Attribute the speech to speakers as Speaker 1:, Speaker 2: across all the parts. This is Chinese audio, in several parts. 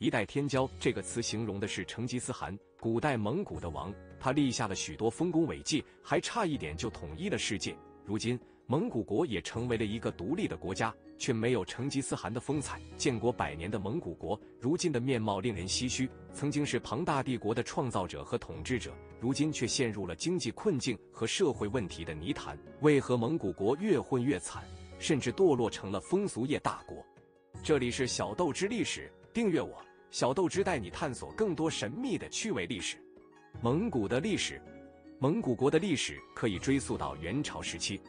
Speaker 1: 一代天骄这个词形容的是成吉思汗，古代蒙古的王，他立下了许多丰功伟绩，还差一点就统一了世界。如今。蒙古国也成为了一个独立的国家，却没有成吉思汗的风采。建国百年的蒙古国，如今的面貌令人唏嘘。曾经是庞大帝国的创造者和统治者，如今却陷入了经济困境和社会问题的泥潭。为何蒙古国越混越惨，甚至堕落成了风俗业大国？这里是小豆之历史，订阅我，小豆之带你探索更多神秘的趣味历史。蒙古的历史，蒙古国的历史可以追溯到元朝时期。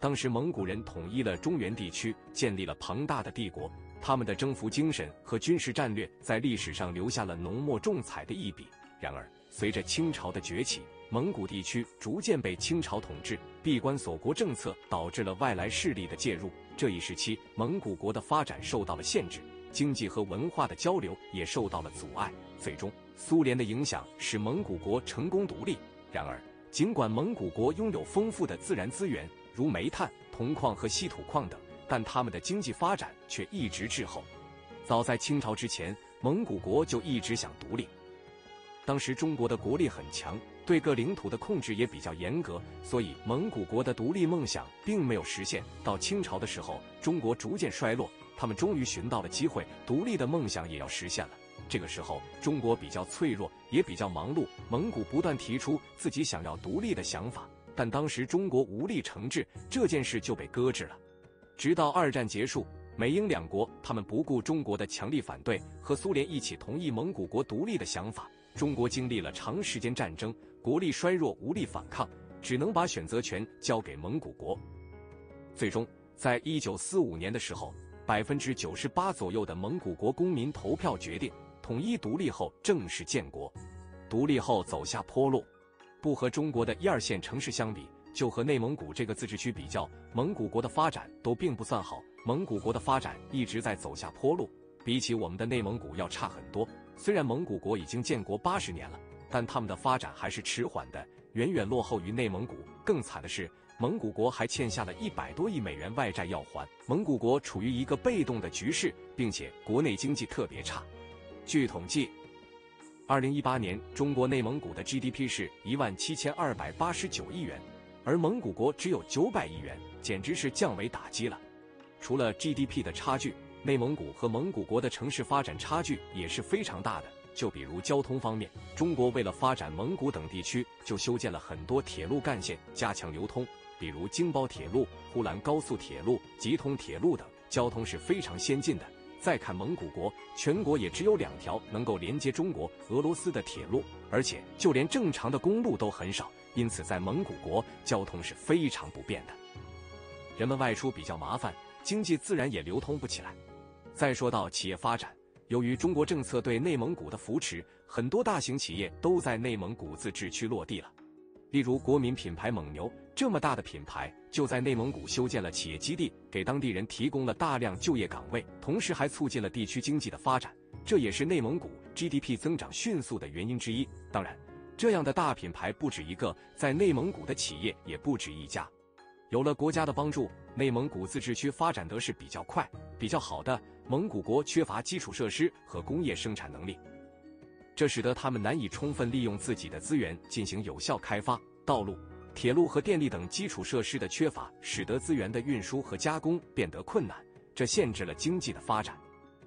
Speaker 1: 当时蒙古人统一了中原地区，建立了庞大的帝国。他们的征服精神和军事战略在历史上留下了浓墨重彩的一笔。然而，随着清朝的崛起，蒙古地区逐渐被清朝统治，闭关锁国政策导致了外来势力的介入。这一时期，蒙古国的发展受到了限制，经济和文化的交流也受到了阻碍。最终，苏联的影响使蒙古国成功独立。然而，尽管蒙古国拥有丰富的自然资源，如煤炭、铜矿和稀土矿等，但他们的经济发展却一直滞后。早在清朝之前，蒙古国就一直想独立。当时中国的国力很强，对各领土的控制也比较严格，所以蒙古国的独立梦想并没有实现。到清朝的时候，中国逐渐衰落，他们终于寻到了机会，独立的梦想也要实现了。这个时候，中国比较脆弱，也比较忙碌，蒙古不断提出自己想要独立的想法。但当时中国无力惩治这件事，就被搁置了。直到二战结束，美英两国他们不顾中国的强力反对，和苏联一起同意蒙古国独立的想法。中国经历了长时间战争，国力衰弱，无力反抗，只能把选择权交给蒙古国。最终，在一九四五年的时候，百分之九十八左右的蒙古国公民投票决定统一独立后正式建国。独立后走下坡路。不和中国的一二线城市相比，就和内蒙古这个自治区比较，蒙古国的发展都并不算好。蒙古国的发展一直在走下坡路，比起我们的内蒙古要差很多。虽然蒙古国已经建国八十年了，但他们的发展还是迟缓的，远远落后于内蒙古。更惨的是，蒙古国还欠下了一百多亿美元外债要还。蒙古国处于一个被动的局势，并且国内经济特别差。据统计。二零一八年，中国内蒙古的 GDP 是一万七千二百八十九亿元，而蒙古国只有九百亿元，简直是降维打击了。除了 GDP 的差距，内蒙古和蒙古国的城市发展差距也是非常大的。就比如交通方面，中国为了发展蒙古等地区，就修建了很多铁路干线，加强流通，比如京包铁路、呼兰高速铁路、吉通铁路等，交通是非常先进的。再看蒙古国，全国也只有两条能够连接中国、俄罗斯的铁路，而且就连正常的公路都很少，因此在蒙古国交通是非常不便的。人们外出比较麻烦，经济自然也流通不起来。再说到企业发展，由于中国政策对内蒙古的扶持，很多大型企业都在内蒙古自治区落地了。例如，国民品牌蒙牛这么大的品牌，就在内蒙古修建了企业基地，给当地人提供了大量就业岗位，同时还促进了地区经济的发展。这也是内蒙古 GDP 增长迅速的原因之一。当然，这样的大品牌不止一个，在内蒙古的企业也不止一家。有了国家的帮助，内蒙古自治区发展得是比较快、比较好的。蒙古国缺乏基础设施和工业生产能力。这使得他们难以充分利用自己的资源进行有效开发。道路、铁路和电力等基础设施的缺乏，使得资源的运输和加工变得困难，这限制了经济的发展。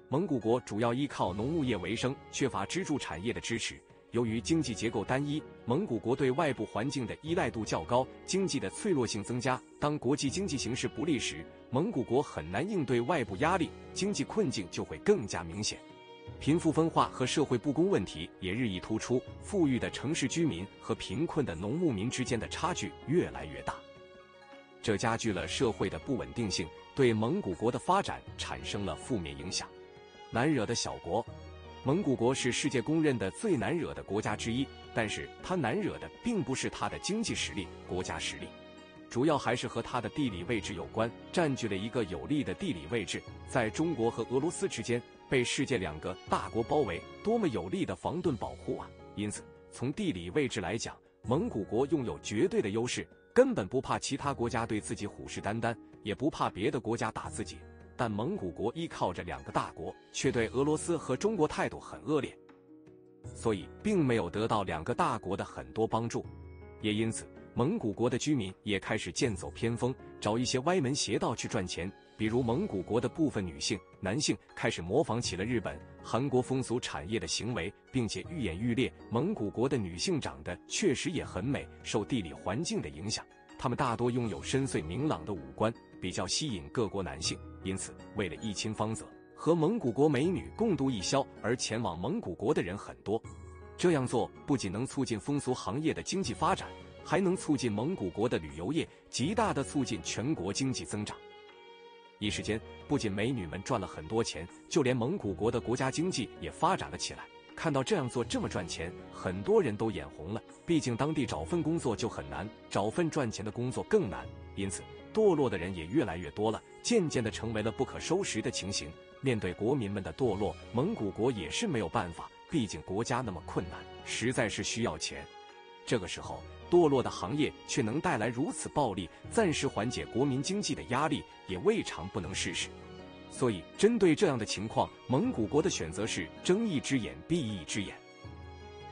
Speaker 1: 蒙古国主要依靠农牧业为生，缺乏支柱产业的支持。由于经济结构单一，蒙古国对外部环境的依赖度较高，经济的脆弱性增加。当国际经济形势不利时，蒙古国很难应对外部压力，经济困境就会更加明显。贫富分化和社会不公问题也日益突出，富裕的城市居民和贫困的农牧民之间的差距越来越大，这加剧了社会的不稳定性，对蒙古国的发展产生了负面影响。难惹的小国，蒙古国是世界公认的最难惹的国家之一，但是它难惹的并不是它的经济实力、国家实力，主要还是和它的地理位置有关，占据了一个有利的地理位置，在中国和俄罗斯之间。被世界两个大国包围，多么有力的防盾保护啊！因此，从地理位置来讲，蒙古国拥有绝对的优势，根本不怕其他国家对自己虎视眈眈，也不怕别的国家打自己。但蒙古国依靠着两个大国，却对俄罗斯和中国态度很恶劣，所以并没有得到两个大国的很多帮助，也因此蒙古国的居民也开始剑走偏锋，找一些歪门邪道去赚钱。比如蒙古国的部分女性、男性开始模仿起了日本、韩国风俗产业的行为，并且愈演愈烈。蒙古国的女性长得确实也很美，受地理环境的影响，她们大多拥有深邃明朗的五官，比较吸引各国男性。因此，为了一亲芳泽，和蒙古国美女共度一宵而前往蒙古国的人很多。这样做不仅能促进风俗行业的经济发展，还能促进蒙古国的旅游业，极大的促进全国经济增长。一时间，不仅美女们赚了很多钱，就连蒙古国的国家经济也发展了起来。看到这样做这么赚钱，很多人都眼红了。毕竟当地找份工作就很难，找份赚钱的工作更难，因此堕落的人也越来越多了，渐渐的成为了不可收拾的情形。面对国民们的堕落，蒙古国也是没有办法，毕竟国家那么困难，实在是需要钱。这个时候，堕落的行业却能带来如此暴利，暂时缓解国民经济的压力，也未尝不能试试。所以，针对这样的情况，蒙古国的选择是睁一只眼闭一只眼，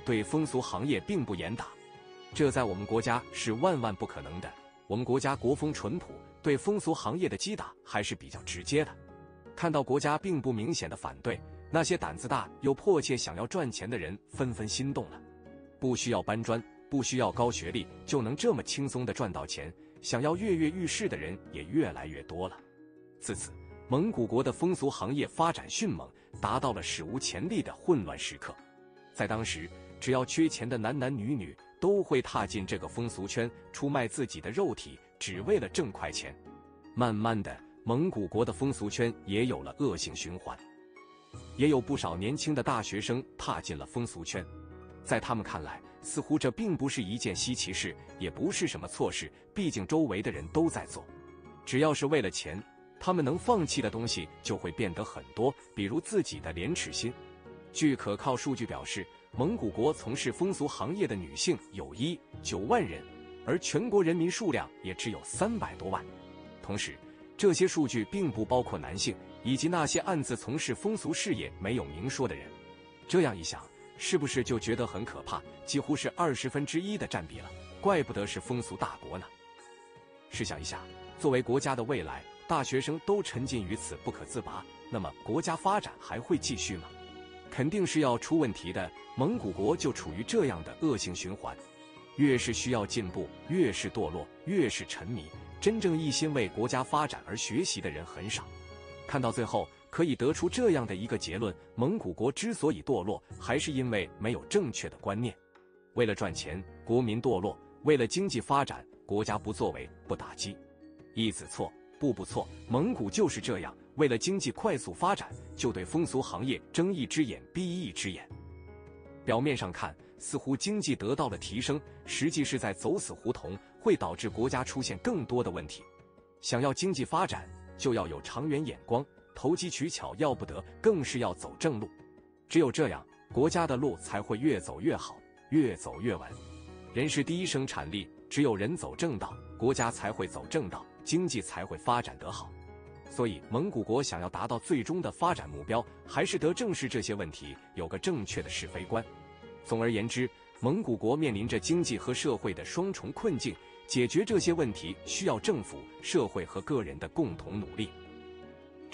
Speaker 1: 对风俗行业并不严打。这在我们国家是万万不可能的。我们国家国风淳朴，对风俗行业的击打还是比较直接的。看到国家并不明显的反对，那些胆子大又迫切想要赚钱的人纷纷心动了，不需要搬砖。不需要高学历就能这么轻松的赚到钱，想要跃跃欲试的人也越来越多了。自此，蒙古国的风俗行业发展迅猛，达到了史无前例的混乱时刻。在当时，只要缺钱的男男女女都会踏进这个风俗圈，出卖自己的肉体，只为了挣快钱。慢慢的，蒙古国的风俗圈也有了恶性循环，也有不少年轻的大学生踏进了风俗圈。在他们看来，似乎这并不是一件稀奇事，也不是什么错事。毕竟周围的人都在做，只要是为了钱，他们能放弃的东西就会变得很多，比如自己的廉耻心。据可靠数据表示，蒙古国从事风俗行业的女性有一九万人，而全国人民数量也只有三百多万。同时，这些数据并不包括男性以及那些暗自从事风俗事业没有明说的人。这样一想。是不是就觉得很可怕？几乎是二十分之一的占比了，怪不得是风俗大国呢。试想一下，作为国家的未来，大学生都沉浸于此不可自拔，那么国家发展还会继续吗？肯定是要出问题的。蒙古国就处于这样的恶性循环，越是需要进步，越是堕落，越是沉迷。真正一心为国家发展而学习的人很少。看到最后。可以得出这样的一个结论：蒙古国之所以堕落，还是因为没有正确的观念。为了赚钱，国民堕落；为了经济发展，国家不作为、不打击。一子错，步步错。蒙古就是这样，为了经济快速发展，就对风俗行业睁一只眼闭一只眼。表面上看，似乎经济得到了提升，实际是在走死胡同，会导致国家出现更多的问题。想要经济发展，就要有长远眼光。投机取巧要不得，更是要走正路。只有这样，国家的路才会越走越好，越走越稳。人是第一生产力，只有人走正道，国家才会走正道，经济才会发展得好。所以，蒙古国想要达到最终的发展目标，还是得正视这些问题，有个正确的是非观。总而言之，蒙古国面临着经济和社会的双重困境，解决这些问题需要政府、社会和个人的共同努力。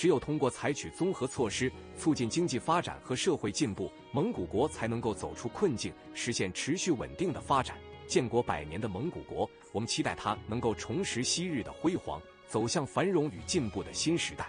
Speaker 1: 只有通过采取综合措施，促进经济发展和社会进步，蒙古国才能够走出困境，实现持续稳定的发展。建国百年的蒙古国，我们期待它能够重拾昔日的辉煌，走向繁荣与进步的新时代。